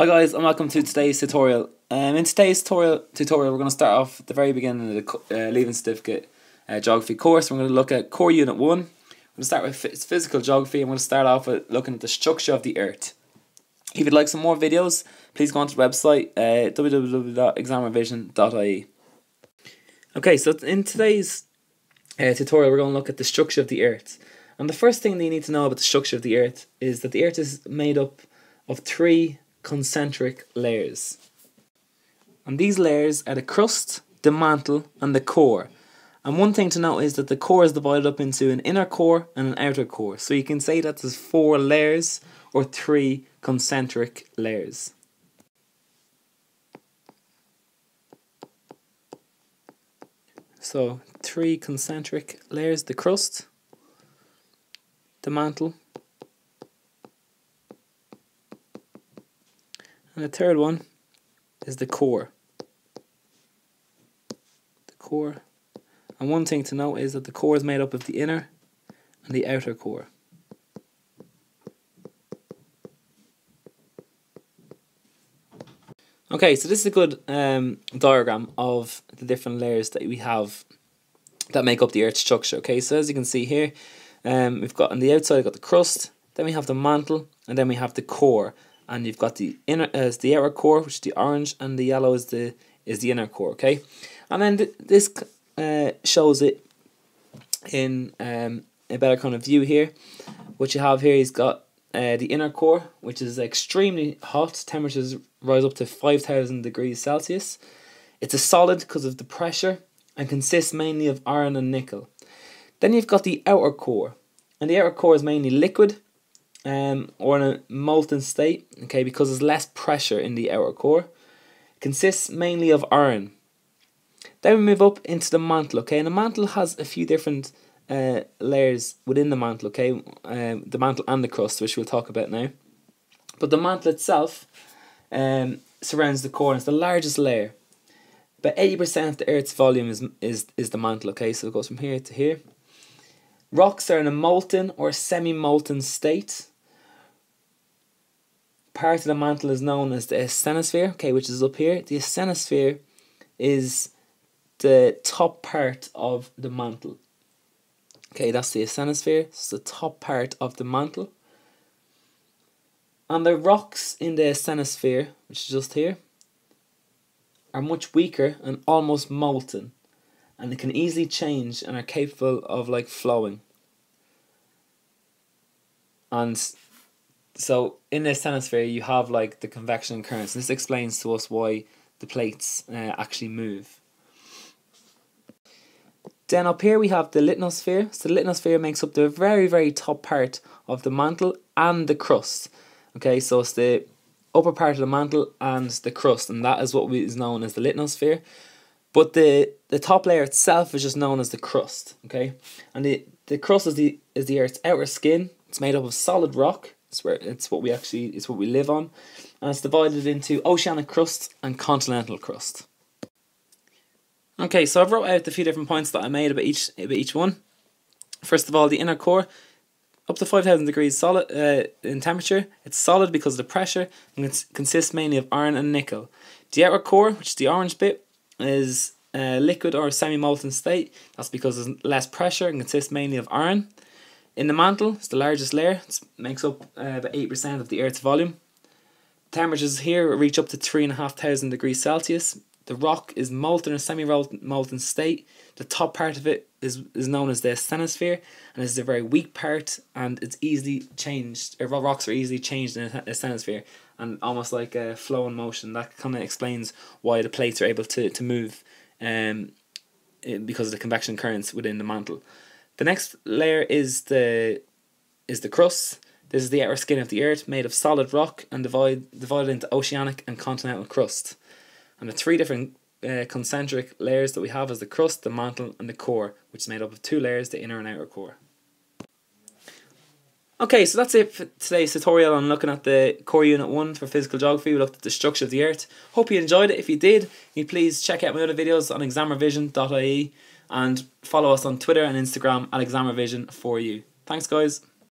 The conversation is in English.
Hi guys and welcome to today's tutorial. Um, in today's tutorial, tutorial we're going to start off at the very beginning of the uh, Leaving Certificate uh, Geography course. We're going to look at Core Unit 1. We're going to start with Physical Geography and we're going to start off with looking at the structure of the Earth. If you'd like some more videos, please go onto the website uh, www.examrevision.ie. Okay, so in today's uh, tutorial we're going to look at the structure of the Earth. And the first thing that you need to know about the structure of the Earth is that the Earth is made up of three concentric layers. And these layers are the crust, the mantle, and the core. And one thing to note is that the core is divided up into an inner core and an outer core. So you can say that there's four layers or three concentric layers. So three concentric layers, the crust, the mantle, And the third one is the core. The core. And one thing to note is that the core is made up of the inner and the outer core. Okay, so this is a good um, diagram of the different layers that we have that make up the Earth's structure. Okay, so as you can see here, um, we've got on the outside, we've got the crust, then we have the mantle, and then we have the core and you've got the inner as uh, the outer core, which is the orange, and the yellow is the is the inner core. Okay, and then th this uh, shows it in um, a better kind of view here. What you have here is got uh, the inner core, which is extremely hot. Temperatures rise up to five thousand degrees Celsius. It's a solid because of the pressure and consists mainly of iron and nickel. Then you've got the outer core, and the outer core is mainly liquid um, or in a molten state, okay, because there's less pressure in the outer core. Consists mainly of iron. Then we move up into the mantle, okay, and the mantle has a few different uh, layers within the mantle, okay, um, the mantle and the crust, which we'll talk about now. But the mantle itself um, surrounds the core, and it's the largest layer. But 80% of the Earth's volume is, is, is the mantle, okay, so it goes from here to here. Rocks are in a molten or semi-molten state part of the mantle is known as the asthenosphere, okay, which is up here. The asthenosphere is the top part of the mantle. Okay, that's the asthenosphere. It's the top part of the mantle. And the rocks in the asthenosphere, which is just here, are much weaker and almost molten. And they can easily change and are capable of like flowing. And so in this asthenosphere, you have like the convection currents. This explains to us why the plates uh, actually move. Then up here we have the lithosphere. So the lithosphere makes up the very, very top part of the mantle and the crust. Okay, so it's the upper part of the mantle and the crust, and that is what is known as the lithosphere. But the the top layer itself is just known as the crust. Okay, and the the crust is the is the Earth's outer skin. It's made up of solid rock it's where it's what we actually it's what we live on, and it's divided into oceanic crust and continental crust. Okay, so I've wrote out the few different points that I made about each about each one. First of all, the inner core, up to five thousand degrees solid uh, in temperature. It's solid because of the pressure and it consists mainly of iron and nickel. The outer core, which is the orange bit, is a liquid or semi molten state. That's because there's less pressure and consists mainly of iron. In the mantle, it's the largest layer. It makes up uh, about 8% of the Earth's volume. Temperatures here reach up to 3,500 degrees Celsius. The rock is molten or semi-molten state. The top part of it is, is known as the asthenosphere and is a very weak part and it's easily changed. rocks are easily changed in the asthenosphere and almost like a flow in motion. That kind of explains why the plates are able to, to move um, because of the convection currents within the mantle. The next layer is the is the crust. This is the outer skin of the earth made of solid rock and divide, divided into oceanic and continental crust. And the three different uh, concentric layers that we have is the crust, the mantle and the core, which is made up of two layers, the inner and outer core. Okay, so that's it for today's tutorial on looking at the core unit 1 for physical geography. We looked at the structure of the earth. Hope you enjoyed it. If you did, you please check out my other videos on examrevision.ie and follow us on Twitter and Instagram at examrevision for you. Thanks guys.